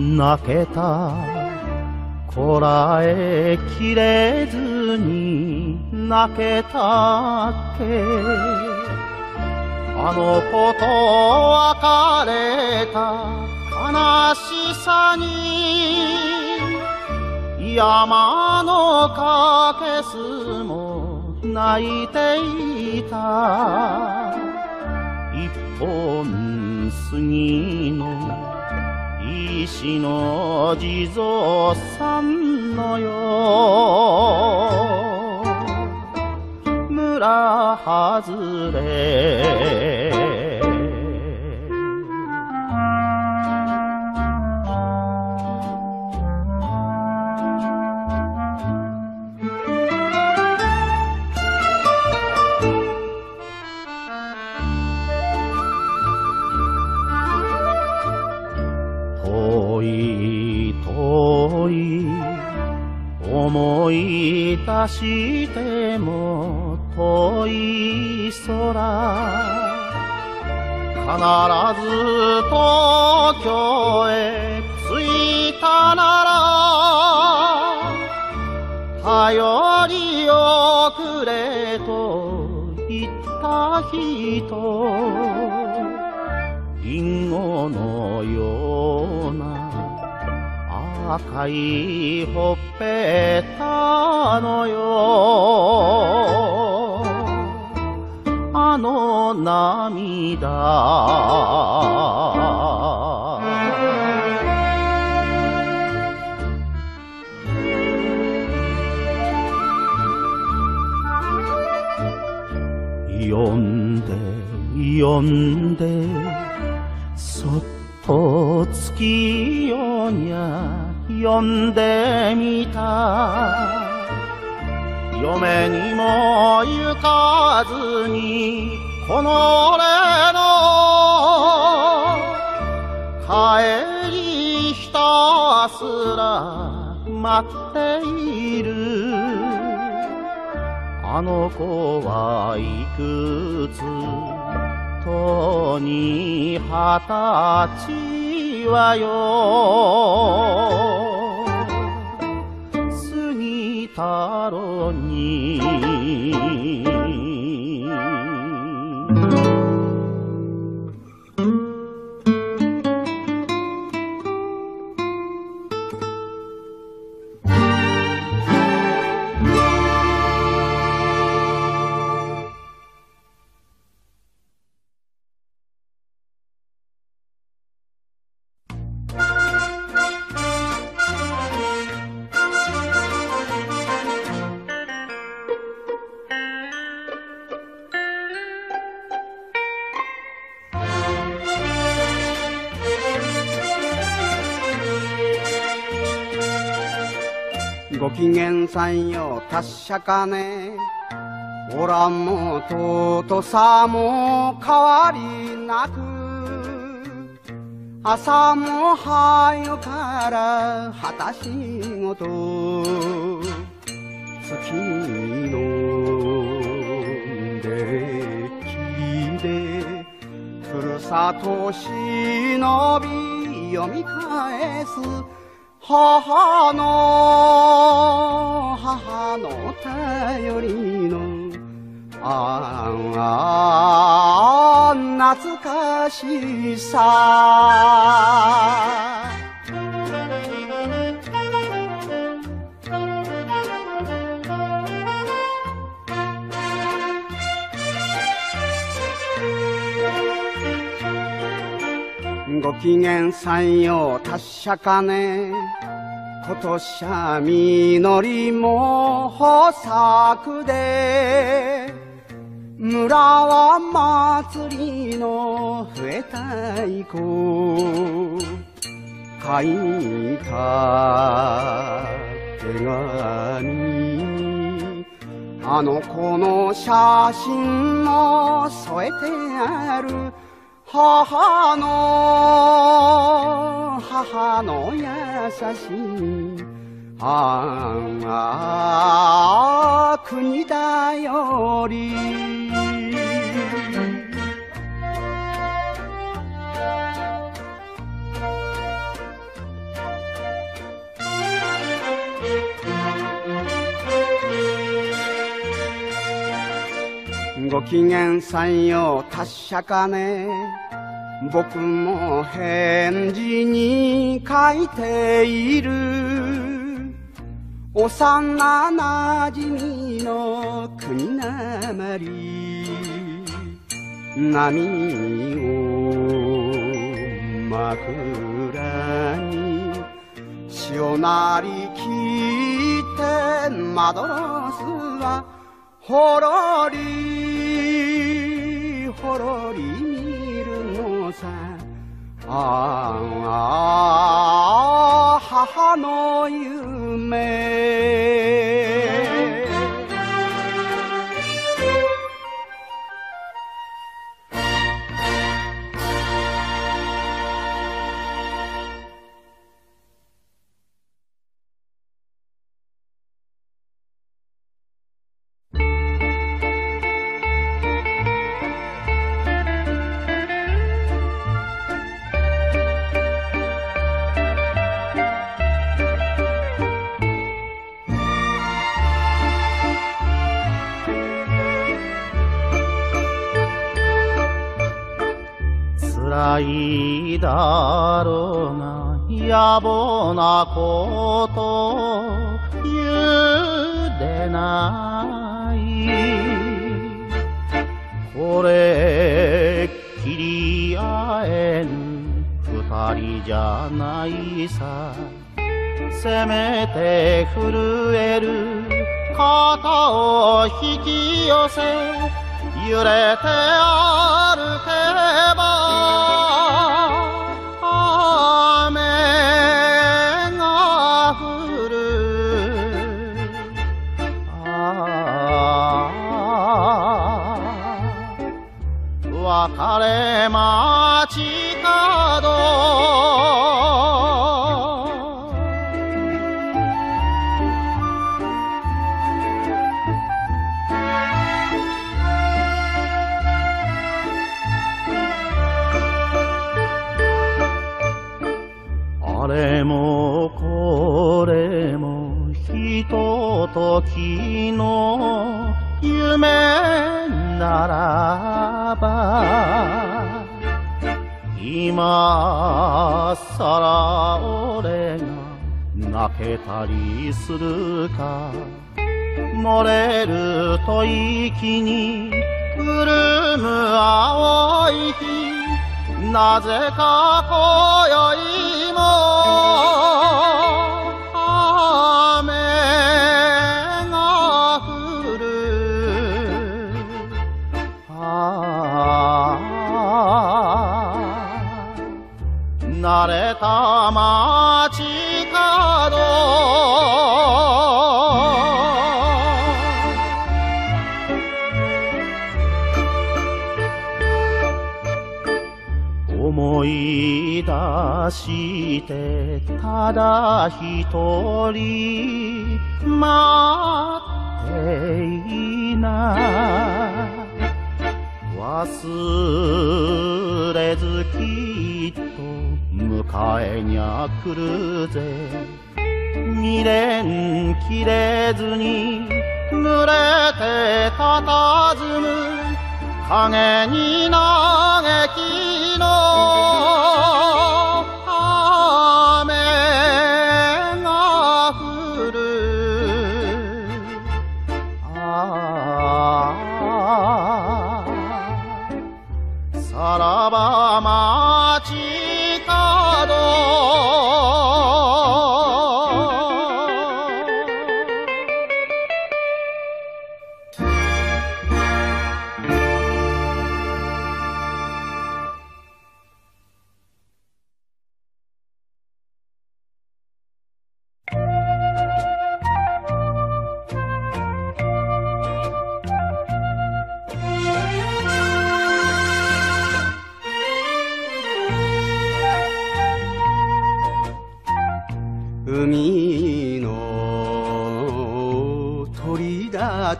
泣けた、こらえきれずに泣けたっけ。あの子と別れた。悲しさに。山のかけすも泣いていた。一本杉の石の地蔵さんのよ村外れ。思い出しても遠い空。必ず東京へ着いたなら。頼り遅れと言った人。リンゴのような赤いほっぺたのよ。あの涙。呼んで呼んでそっと月夜にゃ。呼んでみた。嫁にも行かずにこの俺の帰りひたすら待っている。あの子はいくつ？とに二十歳はよ。ぎたろさんよ達者かね？おらも尊さも変わりなく朝も早から果たしごと月の出来でふるさと忍び読み返す母の母の頼りのああ懐かしさご機嫌さんよ達者かね今年は実りも豊作で村は祭りの増えたい子書いた手紙。あの子の写真も添えてある母の母の優しいああ国だより。ご機嫌さんよ達者かね。僕も返事に書いている。幼なじみの国なまり。波を枕に潮なり聞いてマドロスはほろりほろり見るのさああ母の夢。野暮なこと言うでない。これっきり会えぬ二人じゃないさ。せめて震える肩を引き寄せ。揺れて歩今さら俺が泣けたりするか。漏れる吐息に潤む青い日。なぜか今宵た街角思い出してただ一人待っていな。忘れずき迎えにゃ来るぜ。未練切れずに濡れて佇む。影に嘆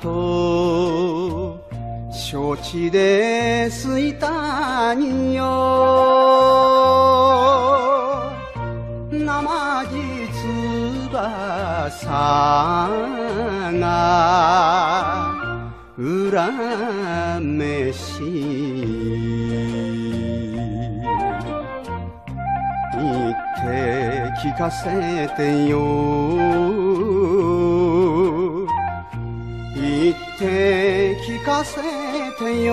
と承知ですいたによ。生地翼が恨めし言って聞かせてよ。て聞かせてよ。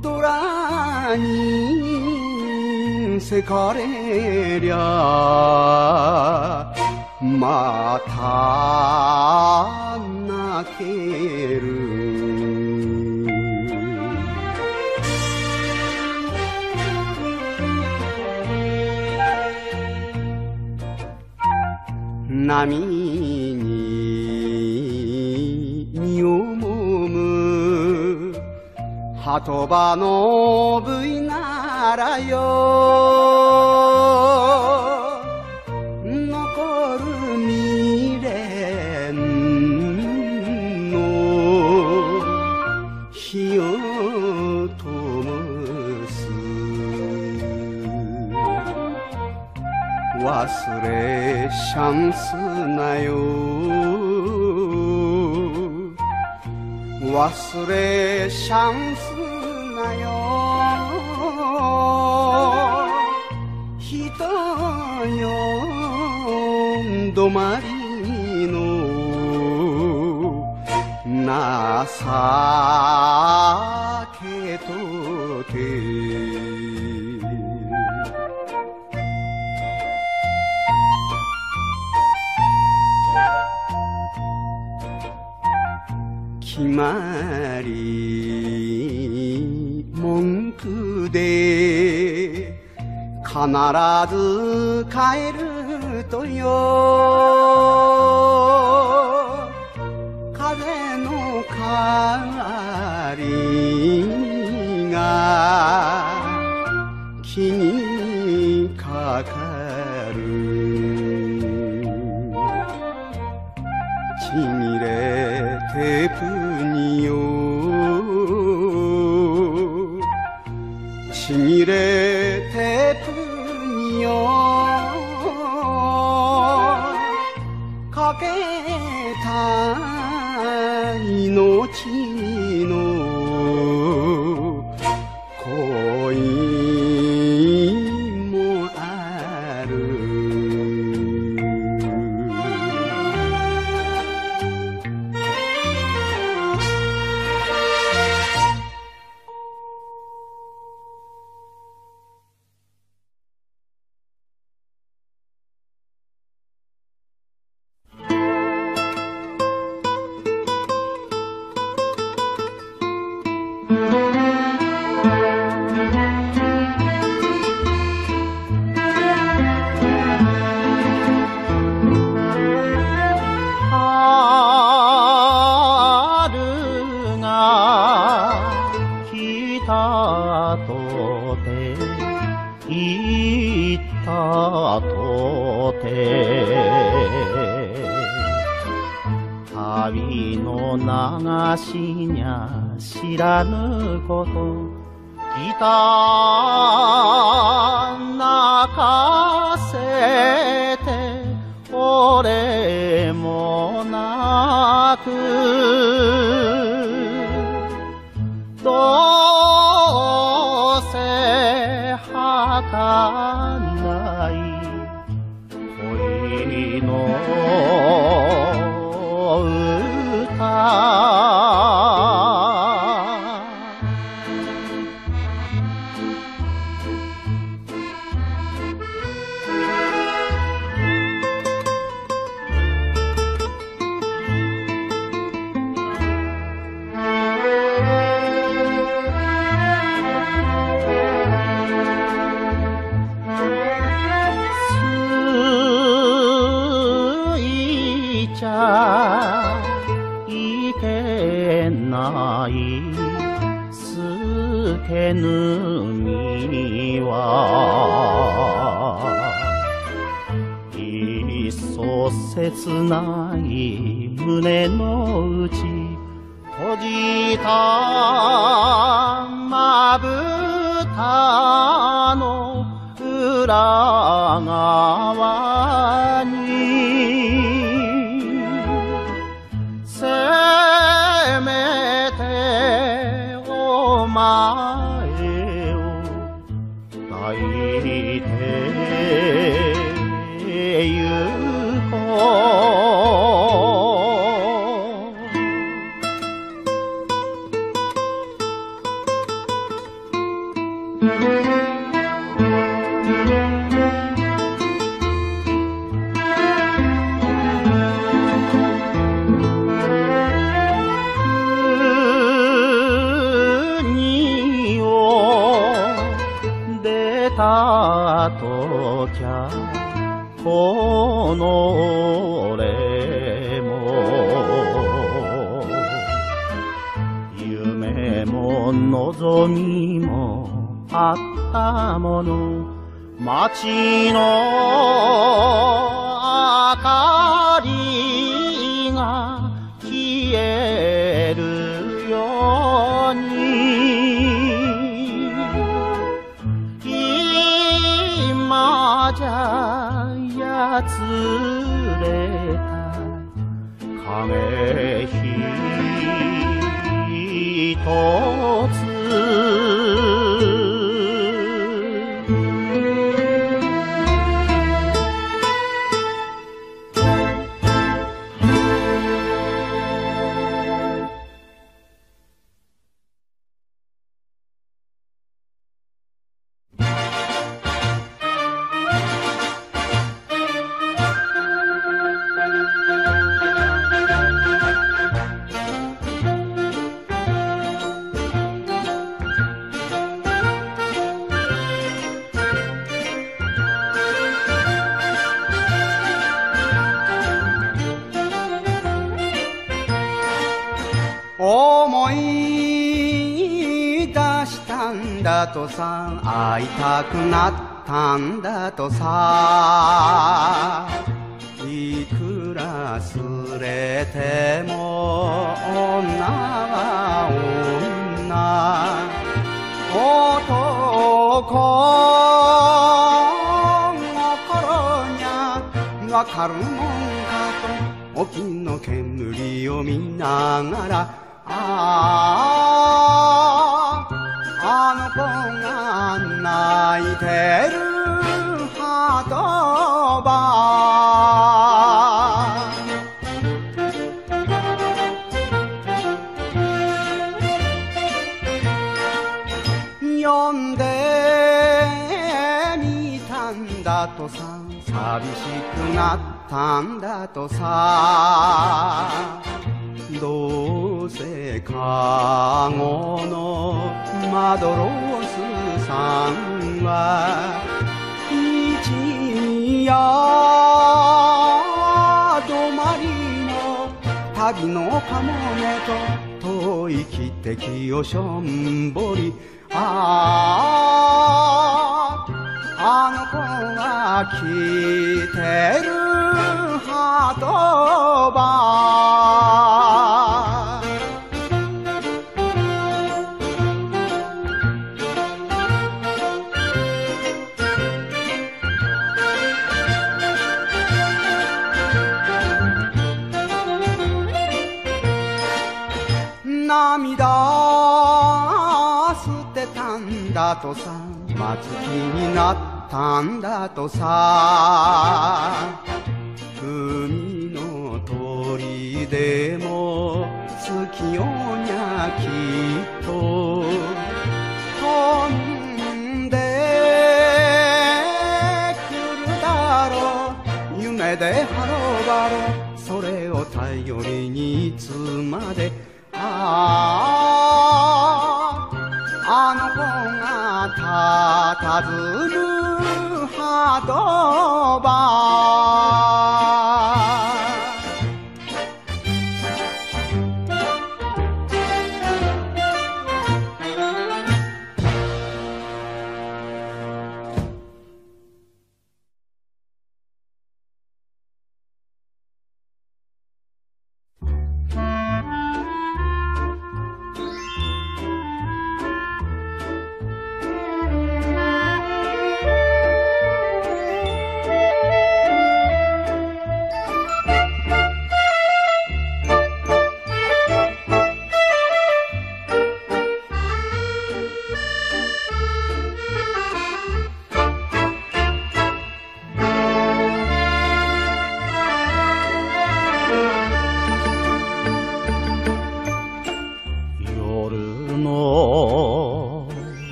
ドラにせかれりゃまた泣ける。波鳩場の部位ならよ。残る未練の火を灯す。忘れシャンスなよ。忘れシャン情けとて決まり文句で必ず帰るとよ。りが気にきゃこの俺も夢も望みもあったもの。街の明かり一つとさ会いたくなったんだとさ。いくらすれても女は女。男心にゃわかるもんかと沖の煙を見ながらああ泣いてるハートバー呼んでみたんだとさ。寂しくなったんだとさ。どうせカゴのマドロスさんは一夜止まりの旅のかもめと遠い汽笛をしょんぼりあああの子が来てるハート松木になったんだとさ。海の鳥でも好きよにゃきっと飛んでくるだろう。夢でハローバロそれを頼りにいつまであああの子がたたずむハート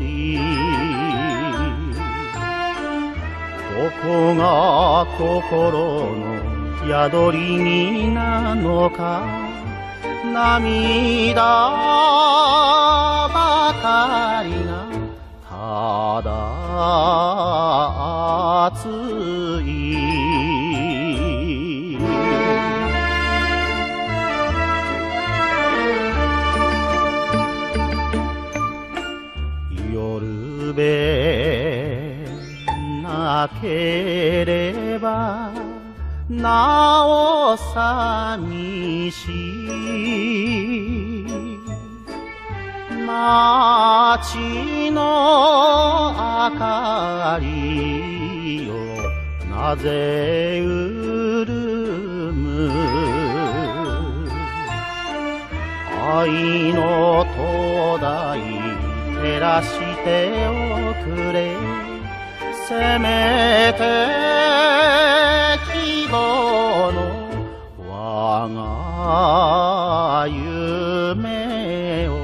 りここが心の宿りになのか涙ばかりがただ熱い。なければなお寂しい街の明かりよなぜうるむ？愛の灯台照らしておくれ。せめて希望の我が夢を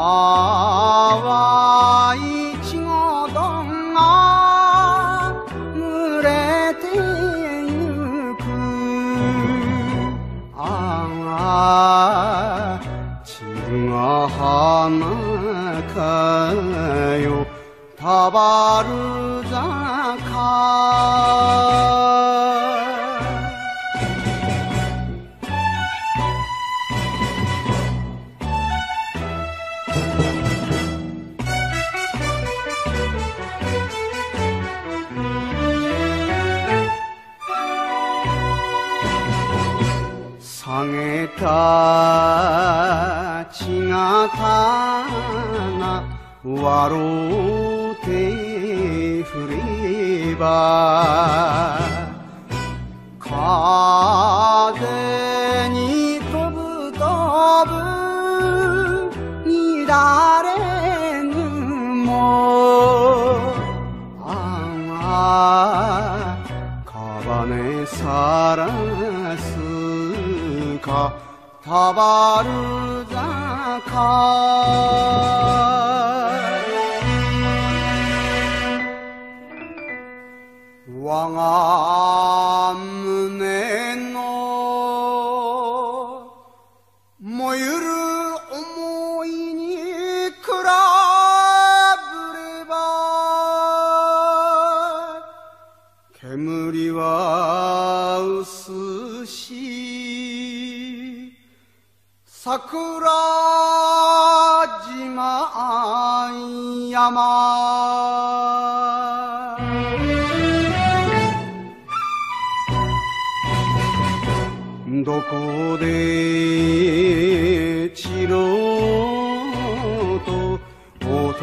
all.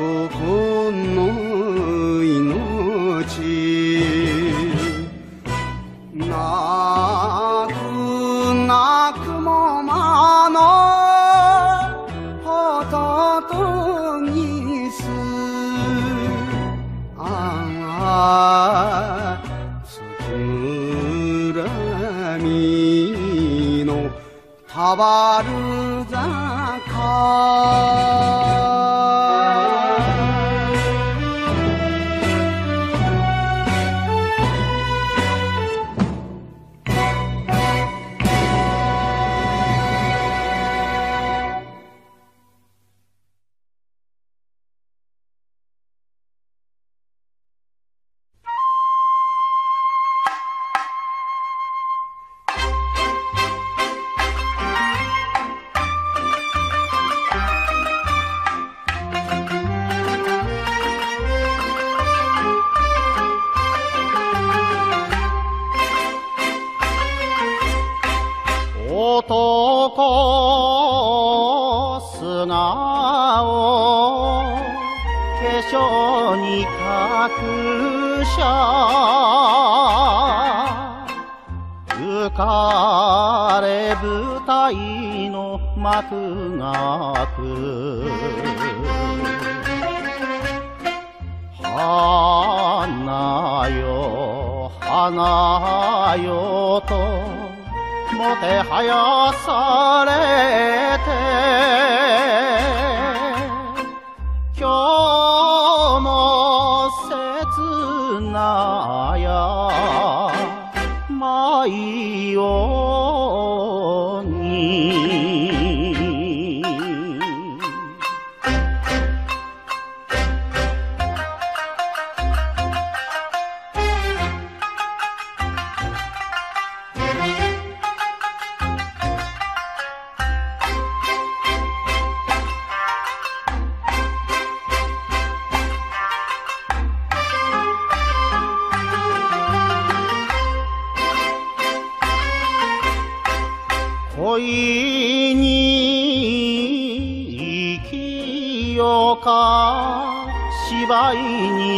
dokunma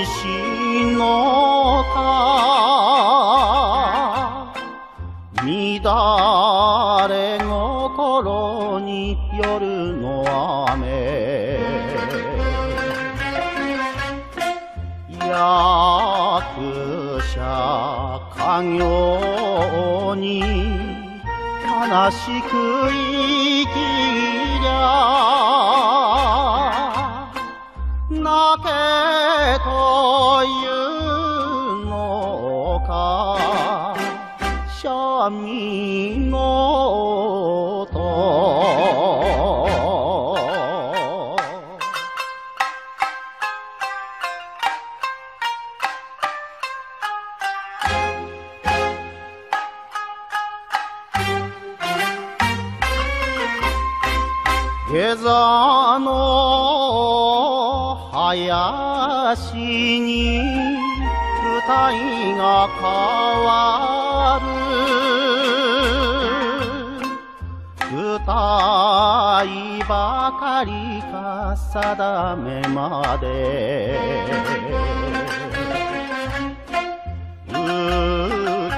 しのた乱れ心に夜の雨。役者家業に悲しくが変わる。舞台ばかりか定めまで。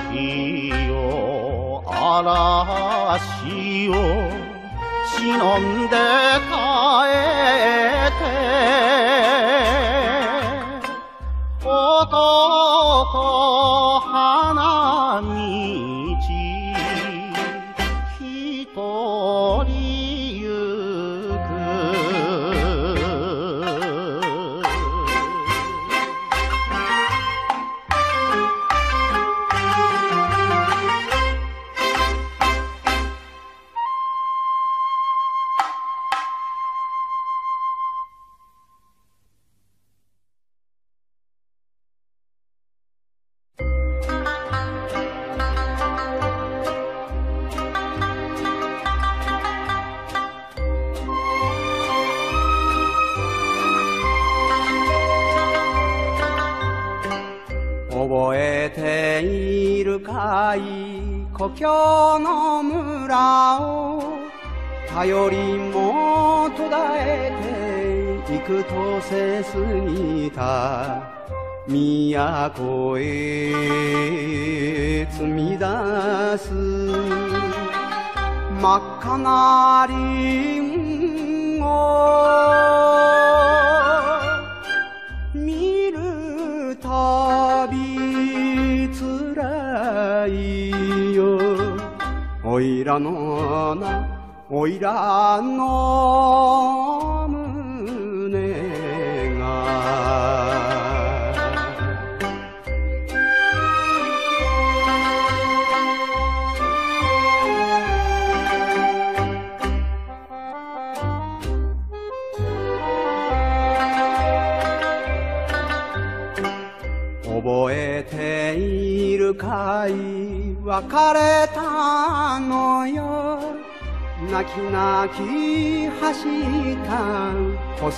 雪を嵐よ忍んで耐えて。男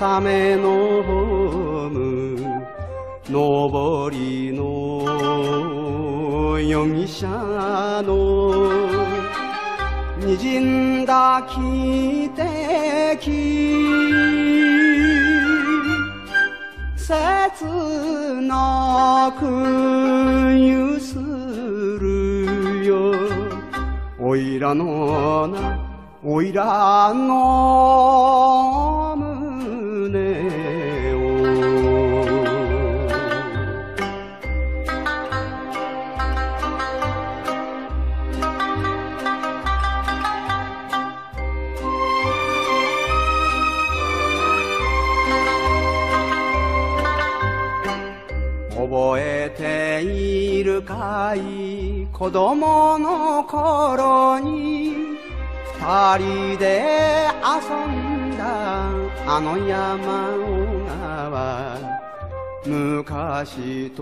小雨のホーム上りの容疑者の。滲んだ汽笛。切なくゆするよ。おいらのなおいらのいるかい子供の頃に二人で遊んだあの山小川昔と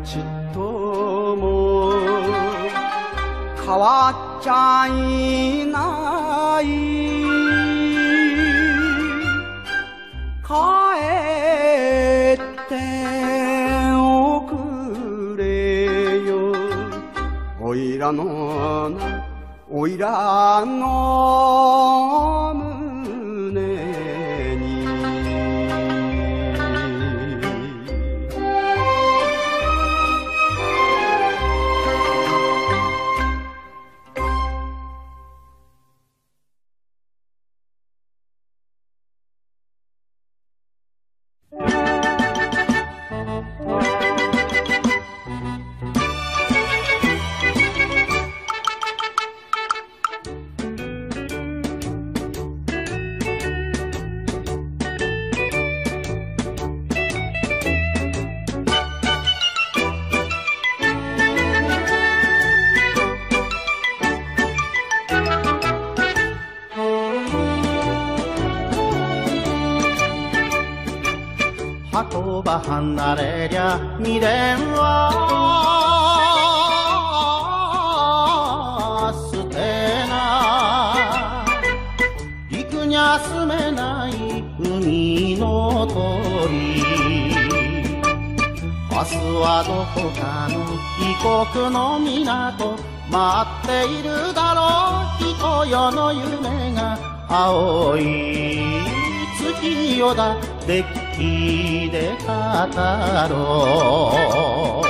ちっとも変わっちゃいない。帰っていらのおいらの離れりゃ未練は捨てな。陸にゃ住めない海の鳥。明日はどこかの異国の港。待っているだろう。人よの夢が青い月夜だ。デッキで語ろう。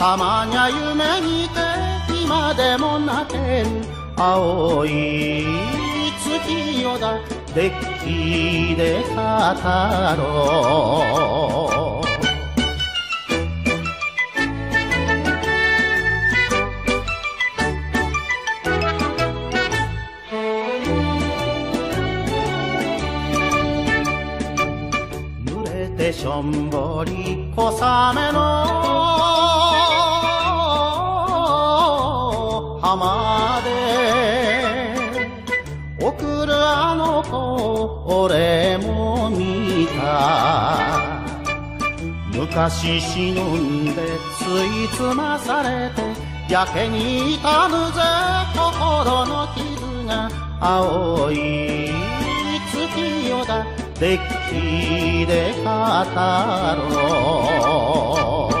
たまにゃ夢見て今でも泣ける青い月夜だデッキで語ろう。濡れてしょんぼり小雨の浜で送るあの子俺も見た。昔忍んでついつまされてやけに痛むぜ心の傷が青い月夜だデッキで語ろう。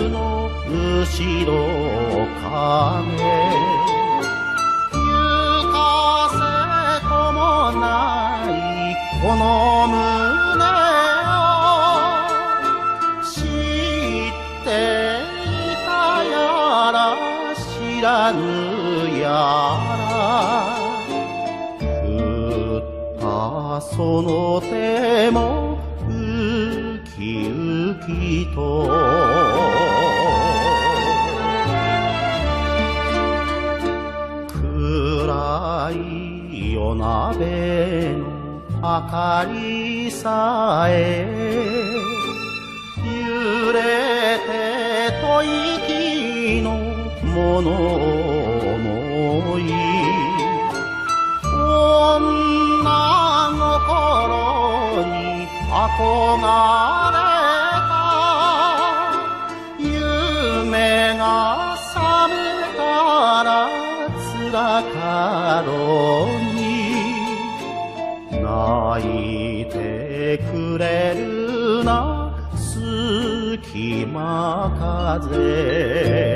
ルの後ろ亀行かせともないこの胸を知っていたやら知らぬやら振ったその手もウキウキと。い夜鍋の明かりさえ揺れて吐息の物思い女心に憧れ風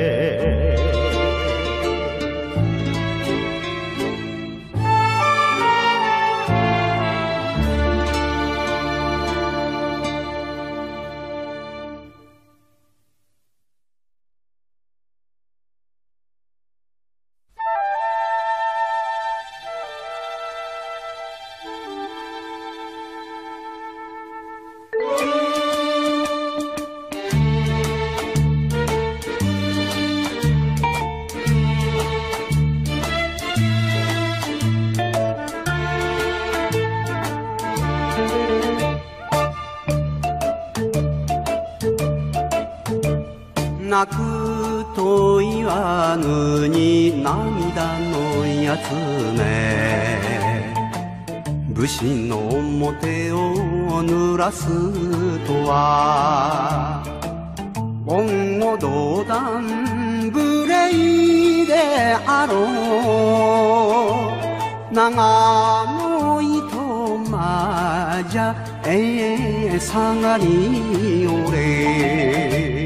泣くと言わぬに涙のやつめ。武士の表を濡らすとは恩を道断無礼であろう。長の糸まじゃええ下がりおれ。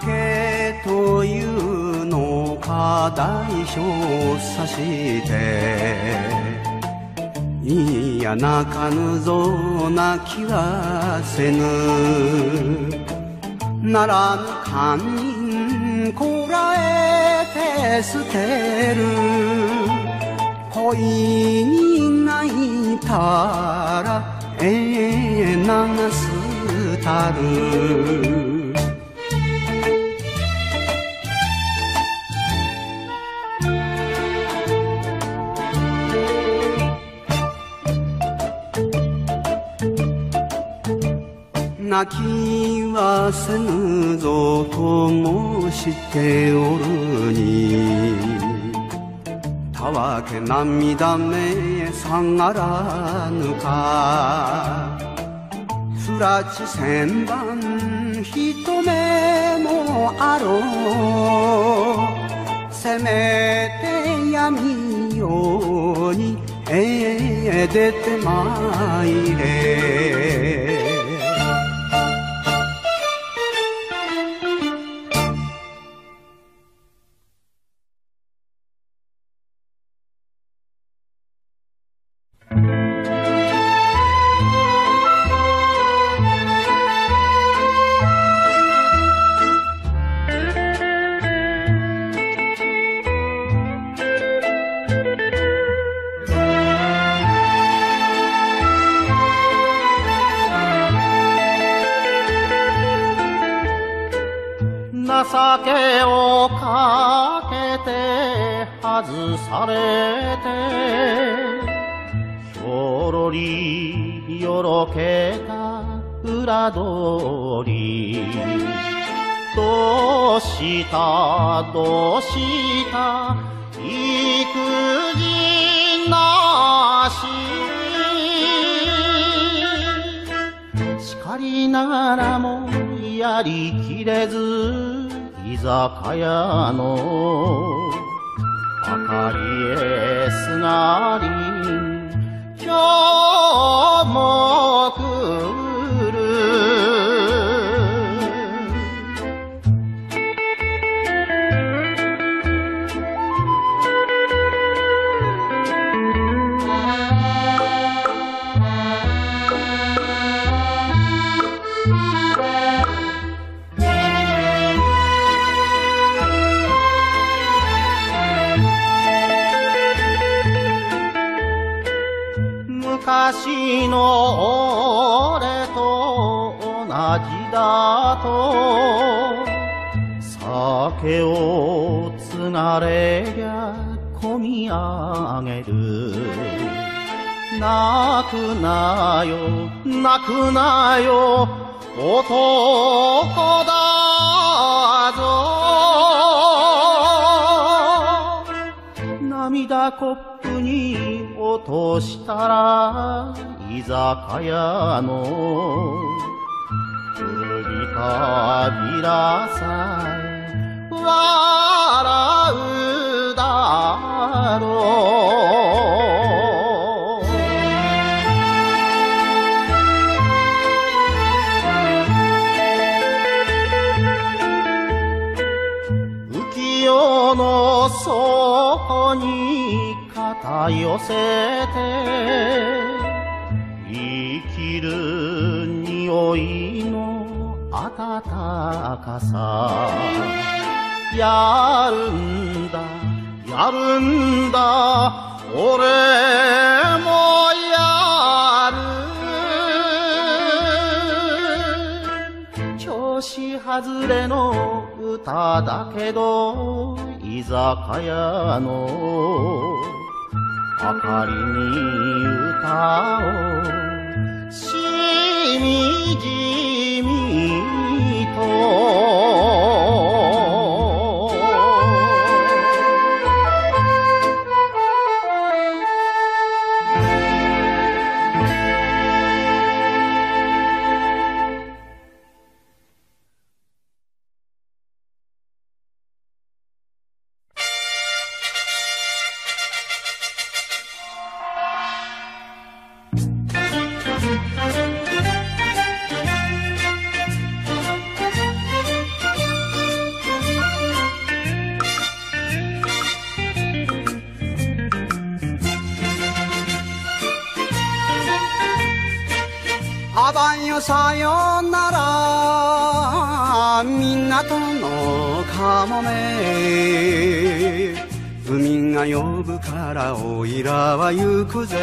けというのか大表さしていや泣かぬぞ泣きはせぬ。ならぬ堪忍こらえて捨てる。恋に泣いたらええ流すたる。泣きはせぬぞと申しておるに。たわけ涙目下がらぬか。すらち千番一目もあろう。せめて闇ようにええ出てまいれ。男だぞ。涙コップに落としたら居酒屋の首かびらさえ笑うだろう。寄せて生きる匂いの暖かさ。やるんだやるんだ俺もやる。調子外れの歌だけど居酒屋の明かりに歌をしみじみと。港のかもめ。海が呼ぶからおいらは行くぜ。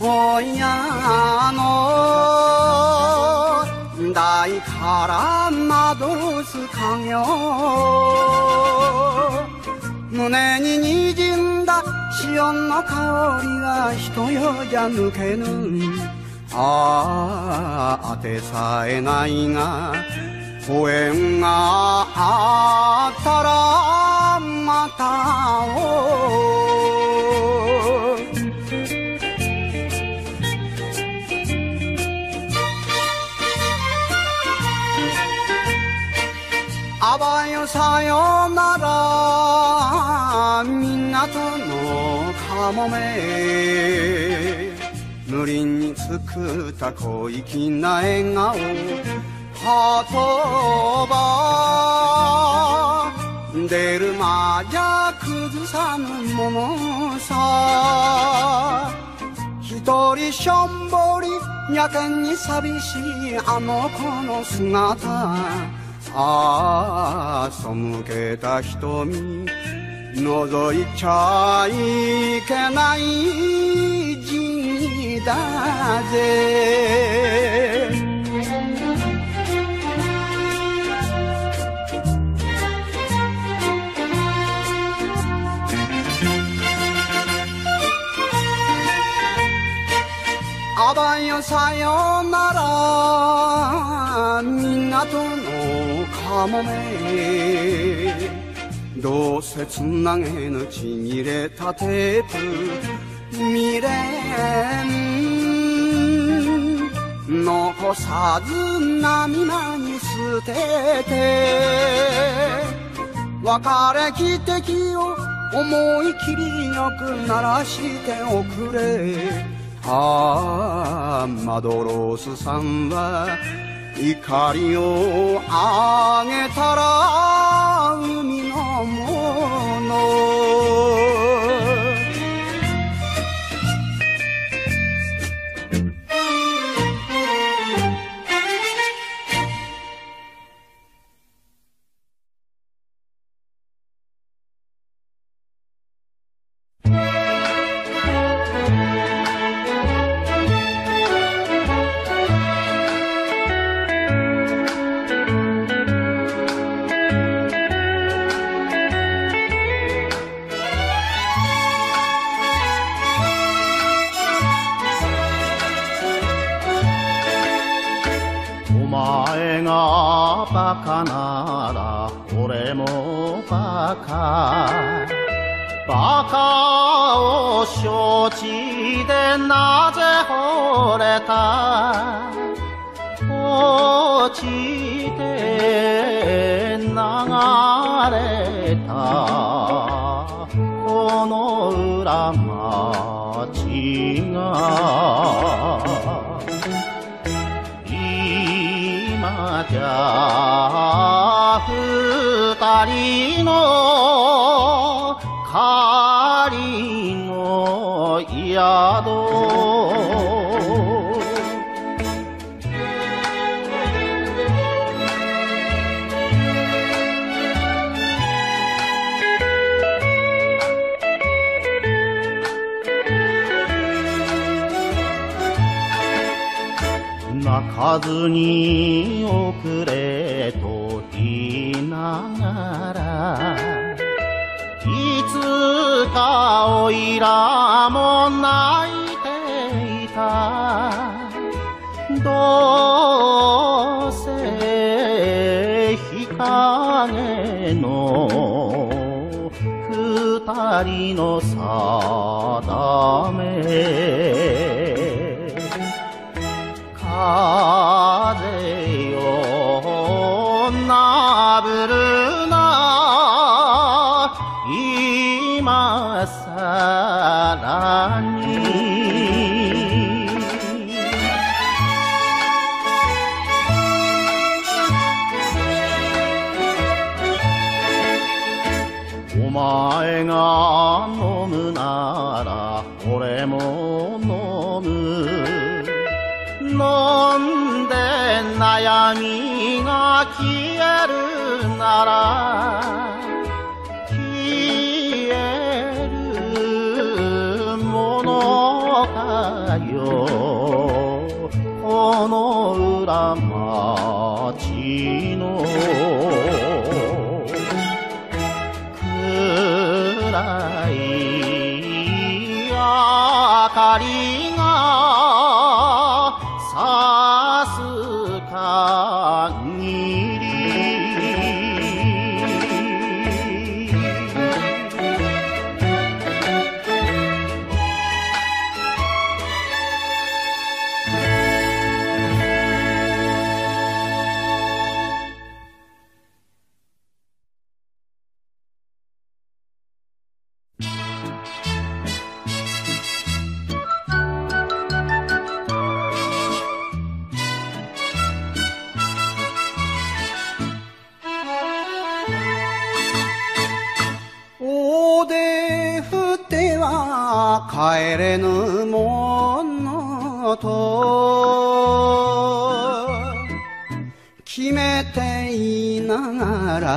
おやの大から惑す家業胸に滲んだ潮の香りが人よじゃ抜けぬ。ああ当てさえないがご縁があったらまた会おう。あばよさよなら。港のかもめ。無理に作った小粋な笑顔ハートば。出るまじゃ崩さぬものさ。一人しょんぼりやけに寂しいあの子の姿。ああ背けた瞳覗いちゃいけない字だぜ。あばよさよなら。港のかもめどうせつなげぬちぎれたテープ。未練残さず涙に捨てて。別れ汽笛を思い切りよく鳴らしておくれ。マドロスさんは怒りをあげたらか帰れぬものと決めていながら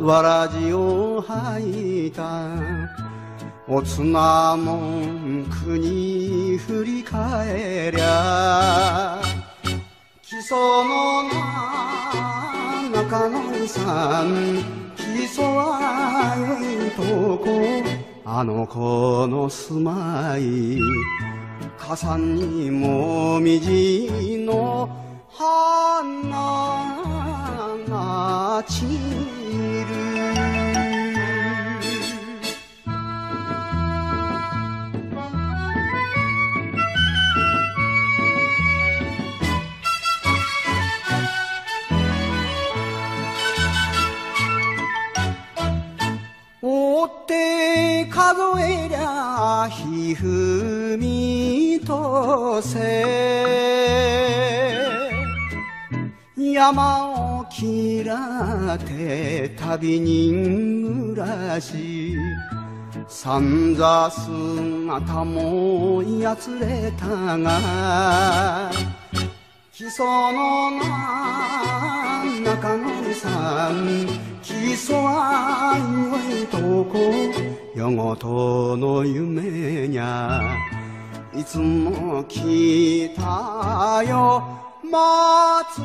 わらじを履いた。おつな文句に振り返りゃ基礎のな中野さん基礎は良いとこ。あの子の住まい傘にもみじの花が散る数えりゃひふみとせ山を切らて旅人暮らし。三座姿もやつれたが基礎のな中野さん基礎は良いとこ。夜ごとの夢にゃいつも来たよ。祭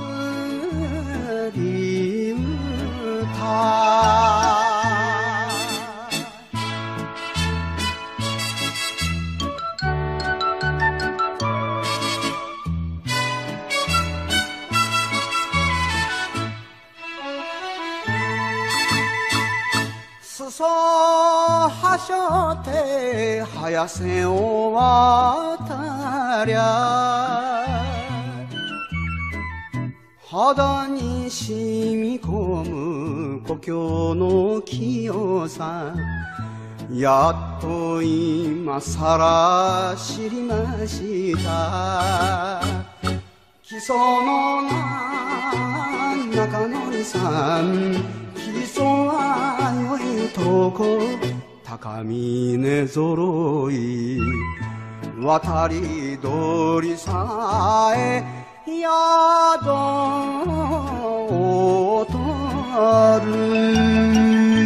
り歌。裾はしょって早瀬を渡りゃ。肌に染み込む故郷の清さ。やっと今さら知りました。基礎のな中野さん。基礎は良いとこ高峰ぞろい渡り鳥さえ宿をとる